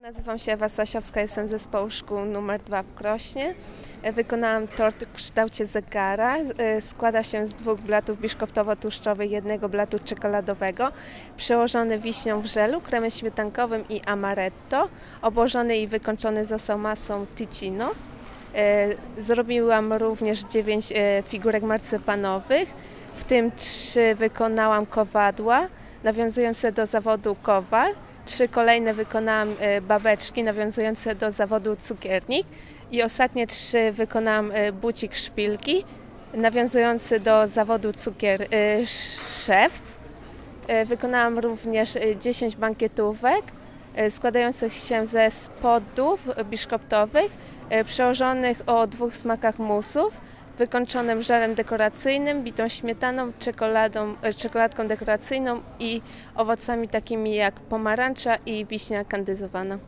Nazywam się Ewa Sasiowska, jestem z zespołu szkół nr 2 w Krośnie. Wykonałam tort w kształcie zegara. E, Składa się z dwóch blatów biszkoptowo-tłuszczowych jednego blatu czekoladowego, przełożony wiśnią w żelu, kremem śmietankowym i amaretto, obłożony i wykończony został masą ticino. E, Zrobiłam również dziewięć e, figurek marcepanowych, w tym trzy wykonałam kowadła, nawiązujące do zawodu kowal. Trzy kolejne wykonałam e, babeczki nawiązujące do zawodu cukiernik i ostatnie trzy wykonałam e, bucik szpilki nawiązujący do zawodu cukier e, sz- szewc. Wykonałam również e, 10 bankietówek składających się ze spodów biszkoptowych przełożonych o dwóch smakach musów wykończonym żelem dekoracyjnym, bitą śmietaną, czekoladą, e, czekoladką dekoracyjną i owocami takimi jak pomarańcza i wiśnia kandyzowana.